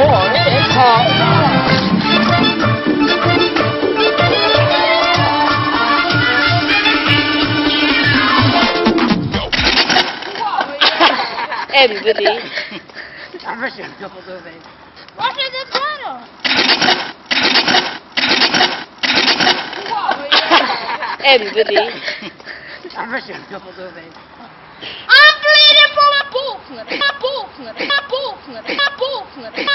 哦，你好。哎，你。怎么回事？这么多人。everybody. I'm bleeding from my boobs, my boobs, my boobs, my boobs.